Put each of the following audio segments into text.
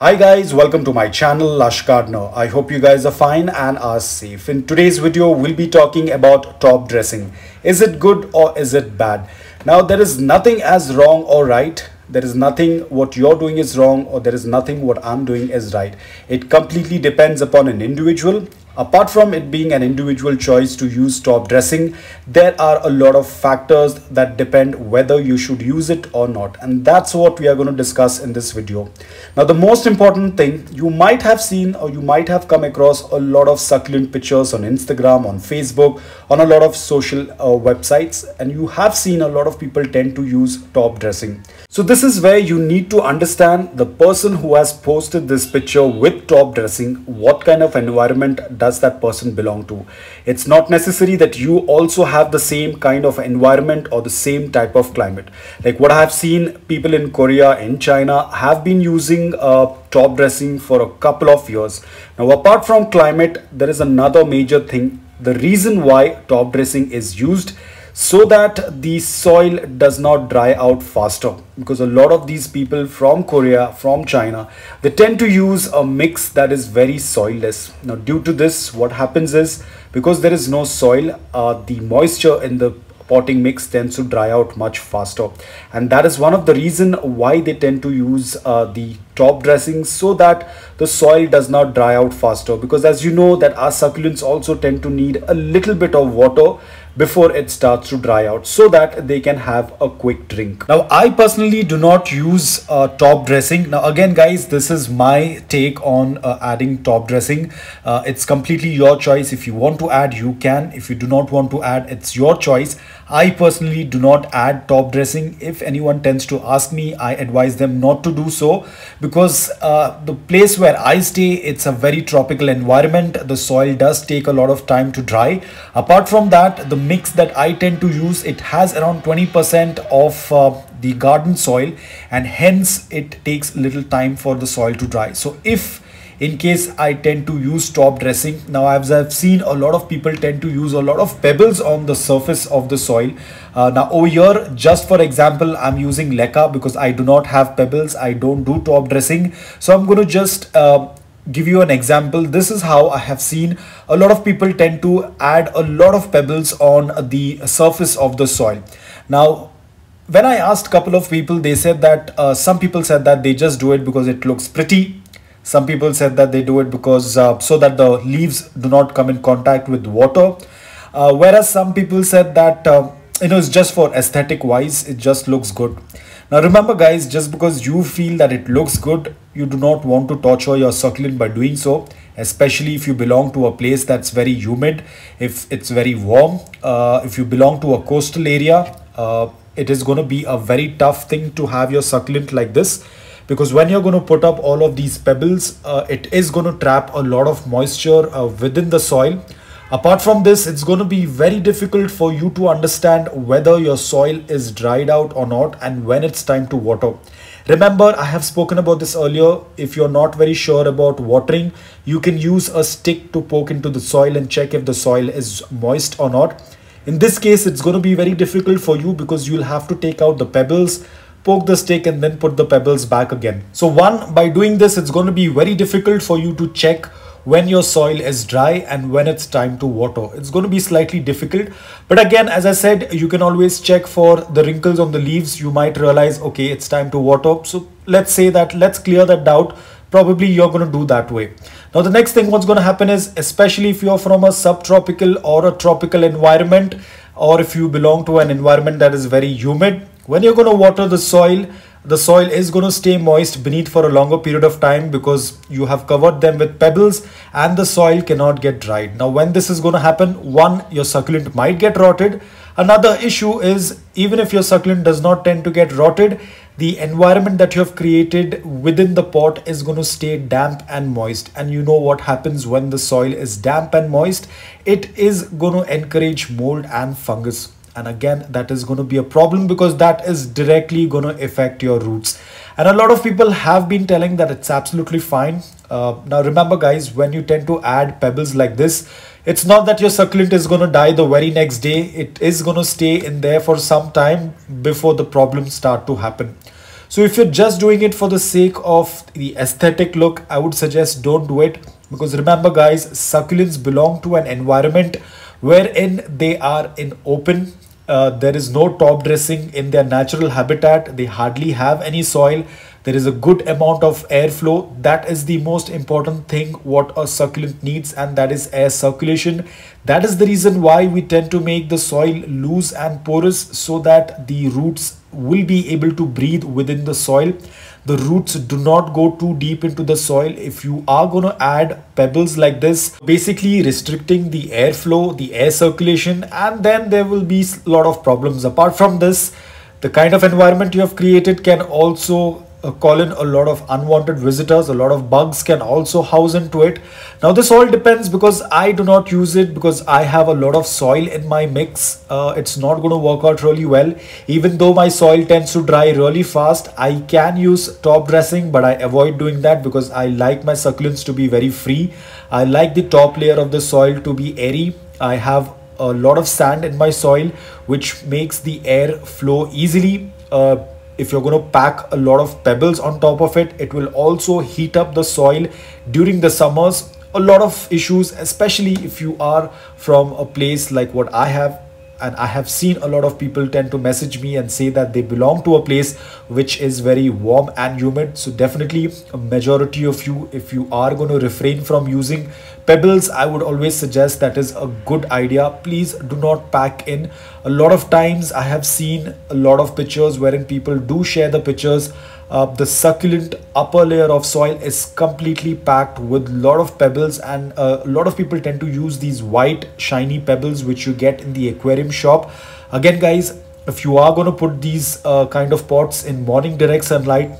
Hi guys, welcome to my channel Lush Gardener. I hope you guys are fine and are safe. In today's video, we'll be talking about top dressing. Is it good or is it bad? Now, there is nothing as wrong or right. There is nothing what you're doing is wrong or there is nothing what I'm doing is right. It completely depends upon an individual Apart from it being an individual choice to use top dressing, there are a lot of factors that depend whether you should use it or not. And that's what we are going to discuss in this video. Now, the most important thing you might have seen or you might have come across a lot of succulent pictures on Instagram, on Facebook, on a lot of social uh, websites. And you have seen a lot of people tend to use top dressing. So this is where you need to understand the person who has posted this picture with top dressing, what kind of environment does that person belong to? It's not necessary that you also have the same kind of environment or the same type of climate. Like what i have seen people in korea in china have been using uh, top dressing for a couple of years. Now apart from climate there is another major thing. The reason why top dressing is used so that the soil does not dry out faster. Because a lot of these people from Korea from China they tend to use a mix that is very soilless. Now due to this what happens is because there is no soil uh, the moisture in the potting mix tends to dry out much faster. And that is one of the reason why they tend to use uh, the top dressings so that the soil does not dry out faster because as you know that our succulents also tend to need a little bit of water before it starts to dry out so that they can have a quick drink. Now I personally do not use uh, top dressing. Now again guys this is my take on uh, adding top dressing. Uh, it's completely your choice. If you want to add you can. If you do not want to add it's your choice. I personally do not add top dressing. If anyone tends to ask me I advise them not to do so because uh, the place where I stay it's a very tropical environment. The soil does take a lot of time to dry. Apart from that the mix that I tend to use, it has around 20% of uh, the garden soil and hence it takes little time for the soil to dry. So if in case I tend to use top dressing. Now as I've seen a lot of people tend to use a lot of pebbles on the surface of the soil. Uh, now over here just for example I'm using leca because I do not have pebbles. I don't do top dressing. So I'm going to just uh, give you an example this is how i have seen a lot of people tend to add a lot of pebbles on the surface of the soil now when i asked a couple of people they said that uh, some people said that they just do it because it looks pretty some people said that they do it because uh, so that the leaves do not come in contact with water. Uh, whereas some people said that uh, you know it's just for aesthetic wise it just looks good. Now remember guys, just because you feel that it looks good, you do not want to torture your succulent by doing so, especially if you belong to a place that's very humid, if it's very warm, uh, if you belong to a coastal area, uh, it is going to be a very tough thing to have your succulent like this because when you're going to put up all of these pebbles, uh, it is going to trap a lot of moisture uh, within the soil Apart from this, it's going to be very difficult for you to understand whether your soil is dried out or not and when it's time to water. Remember, I have spoken about this earlier. If you're not very sure about watering, you can use a stick to poke into the soil and check if the soil is moist or not. In this case, it's going to be very difficult for you because you'll have to take out the pebbles, poke the stick and then put the pebbles back again. So one, by doing this, it's going to be very difficult for you to check when your soil is dry and when it's time to water. It's going to be slightly difficult. But again, as I said, you can always check for the wrinkles on the leaves. You might realize, okay, it's time to water. So let's say that, let's clear that doubt. Probably you're going to do that way. Now, the next thing what's going to happen is, especially if you're from a subtropical or a tropical environment, or if you belong to an environment that is very humid, when you're going to water the soil, the soil is going to stay moist beneath for a longer period of time because you have covered them with pebbles and the soil cannot get dried. Now when this is going to happen, one, your succulent might get rotted. Another issue is even if your succulent does not tend to get rotted, the environment that you have created within the pot is going to stay damp and moist. And you know what happens when the soil is damp and moist? It is going to encourage mold and fungus and again that is going to be a problem because that is directly going to affect your roots. And a lot of people have been telling that it's absolutely fine. Uh, now remember guys when you tend to add pebbles like this it's not that your succulent is going to die the very next day. It is going to stay in there for some time before the problems start to happen. So if you're just doing it for the sake of the aesthetic look i would suggest don't do it. Because remember guys succulents belong to an environment wherein they are in open uh, there is no top dressing in their natural habitat. They hardly have any soil. There is a good amount of airflow. That is the most important thing what a succulent needs and that is air circulation. That is the reason why we tend to make the soil loose and porous so that the roots will be able to breathe within the soil the roots do not go too deep into the soil. If you are going to add pebbles like this basically restricting the airflow the air circulation and then there will be a lot of problems. Apart from this the kind of environment you have created can also uh, call in a lot of unwanted visitors a lot of bugs can also house into it. Now this all depends because i do not use it because i have a lot of soil in my mix. Uh, it's not going to work out really well. Even though my soil tends to dry really fast i can use top dressing but i avoid doing that because i like my succulents to be very free. I like the top layer of the soil to be airy. I have a lot of sand in my soil which makes the air flow easily. Uh, if you're going to pack a lot of pebbles on top of it it will also heat up the soil during the summers a lot of issues especially if you are from a place like what i have and I have seen a lot of people tend to message me and say that they belong to a place which is very warm and humid. So definitely a majority of you, if you are going to refrain from using pebbles, I would always suggest that is a good idea. Please do not pack in. A lot of times I have seen a lot of pictures wherein people do share the pictures uh, the succulent upper layer of soil is completely packed with a lot of pebbles and uh, a lot of people tend to use these white shiny pebbles which you get in the aquarium shop again guys if you are going to put these uh, kind of pots in morning direct sunlight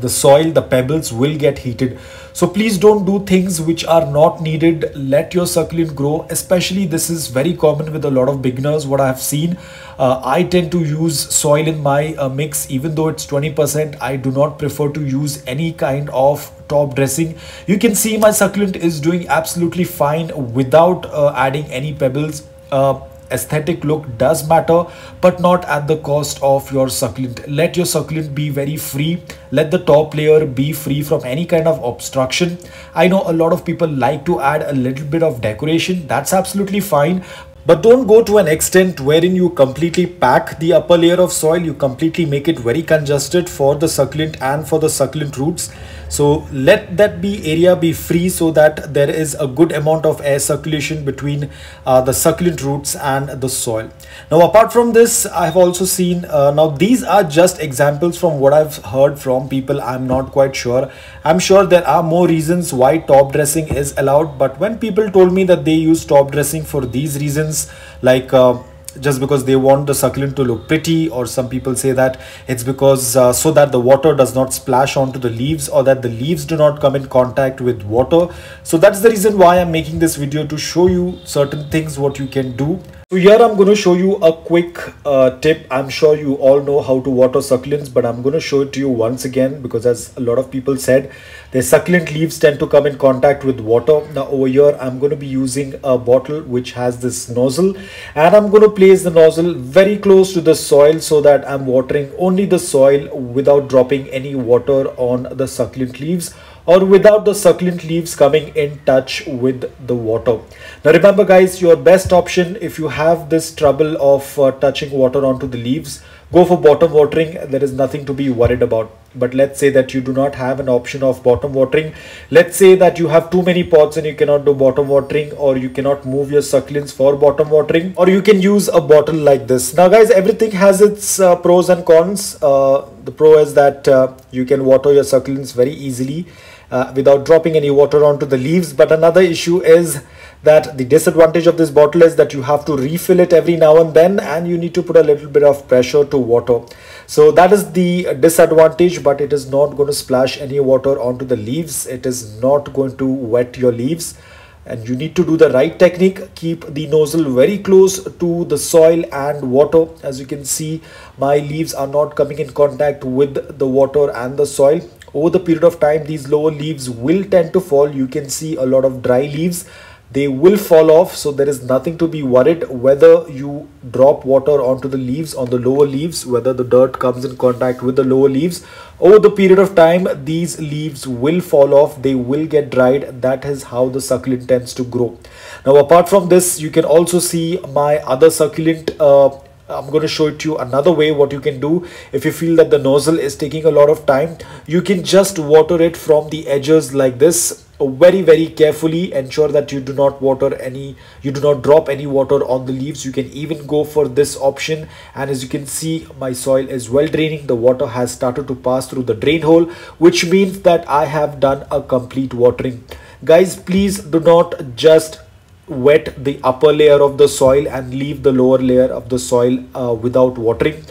the soil the pebbles will get heated. So please don't do things which are not needed. Let your succulent grow. Especially this is very common with a lot of beginners what i have seen. Uh, i tend to use soil in my uh, mix. Even though it's 20% i do not prefer to use any kind of top dressing. You can see my succulent is doing absolutely fine without uh, adding any pebbles. Uh, aesthetic look does matter but not at the cost of your succulent. Let your succulent be very free. Let the top layer be free from any kind of obstruction. I know a lot of people like to add a little bit of decoration. That's absolutely fine. But don't go to an extent wherein you completely pack the upper layer of soil. You completely make it very congested for the succulent and for the succulent roots so let that be area be free so that there is a good amount of air circulation between uh, the succulent roots and the soil. Now apart from this i have also seen uh, now these are just examples from what i've heard from people. I'm not quite sure. I'm sure there are more reasons why top dressing is allowed but when people told me that they use top dressing for these reasons like uh, just because they want the succulent to look pretty or some people say that it's because uh, so that the water does not splash onto the leaves or that the leaves do not come in contact with water. So that's the reason why i'm making this video to show you certain things what you can do so here I'm going to show you a quick uh, tip. I'm sure you all know how to water succulents, but I'm going to show it to you once again because as a lot of people said, the succulent leaves tend to come in contact with water. Now over here, I'm going to be using a bottle which has this nozzle and I'm going to place the nozzle very close to the soil so that I'm watering only the soil without dropping any water on the succulent leaves or without the succulent leaves coming in touch with the water. Now remember guys, your best option if you have this trouble of uh, touching water onto the leaves, go for bottom watering. There is nothing to be worried about. But let's say that you do not have an option of bottom watering. Let's say that you have too many pots and you cannot do bottom watering or you cannot move your succulents for bottom watering or you can use a bottle like this. Now guys, everything has its uh, pros and cons. Uh, the pro is that uh, you can water your succulents very easily uh, without dropping any water onto the leaves but another issue is that the disadvantage of this bottle is that you have to refill it every now and then and you need to put a little bit of pressure to water. So that is the disadvantage but it is not going to splash any water onto the leaves. It is not going to wet your leaves. And you need to do the right technique. Keep the nozzle very close to the soil and water. As you can see my leaves are not coming in contact with the water and the soil. Over the period of time these lower leaves will tend to fall. You can see a lot of dry leaves they will fall off so there is nothing to be worried whether you drop water onto the leaves on the lower leaves whether the dirt comes in contact with the lower leaves. Over the period of time these leaves will fall off they will get dried. That is how the succulent tends to grow. Now apart from this you can also see my other succulent uh, I'm going to show it to you another way what you can do. If you feel that the nozzle is taking a lot of time you can just water it from the edges like this very very carefully ensure that you do not water any you do not drop any water on the leaves. You can even go for this option. And as you can see my soil is well draining. The water has started to pass through the drain hole which means that I have done a complete watering. Guys please do not just wet the upper layer of the soil and leave the lower layer of the soil uh, without watering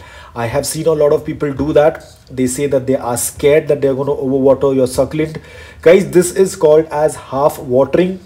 i have seen a lot of people do that. They say that they are scared that they're going to overwater your succulent. Guys this is called as half watering.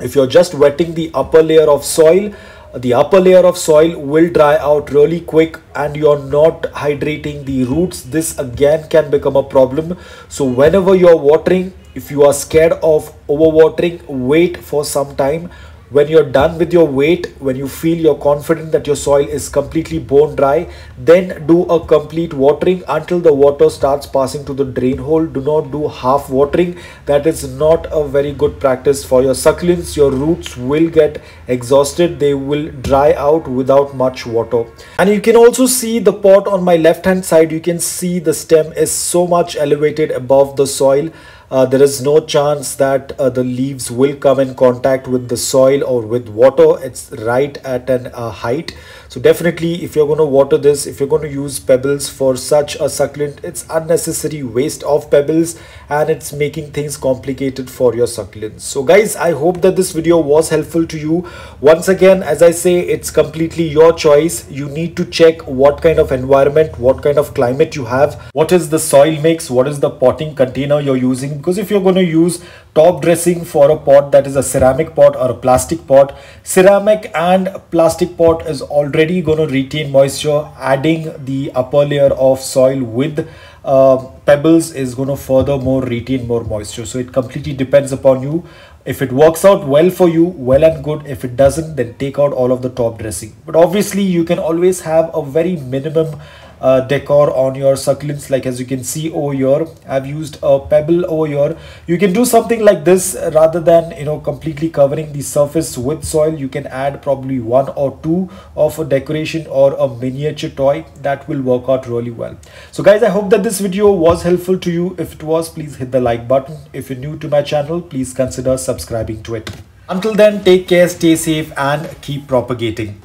If you're just wetting the upper layer of soil the upper layer of soil will dry out really quick and you're not hydrating the roots. This again can become a problem. So whenever you're watering if you are scared of overwatering wait for some time when you're done with your wait when you feel you're confident that your soil is completely bone dry then do a complete watering until the water starts passing to the drain hole. Do not do half watering. That is not a very good practice for your succulents. Your roots will get exhausted. They will dry out without much water. And you can also see the pot on my left hand side. You can see the stem is so much elevated above the soil uh, there is no chance that uh, the leaves will come in contact with the soil or with water. It's right at an uh, height so definitely if you're going to water this if you're going to use pebbles for such a succulent it's unnecessary waste of pebbles and it's making things complicated for your succulents. So guys i hope that this video was helpful to you. Once again as i say it's completely your choice. You need to check what kind of environment what kind of climate you have what is the soil mix what is the potting container you're using. Because if you're going to use top dressing for a pot that is a ceramic pot or a plastic pot. Ceramic and plastic pot is already going to retain moisture adding the upper layer of soil with uh, pebbles is going to furthermore retain more moisture. So it completely depends upon you. If it works out well for you well and good. If it doesn't then take out all of the top dressing. But obviously you can always have a very minimum uh, decor on your succulents. Like as you can see over here I've used a pebble over here. You can do something like this. Rather than you know completely covering the surface with soil you can add probably one or two of a decoration or a miniature toy. That will work out really well. So guys I hope that this video was helpful to you. If it was please hit the like button. If you're new to my channel please consider subscribing to it. Until then take care stay safe and keep propagating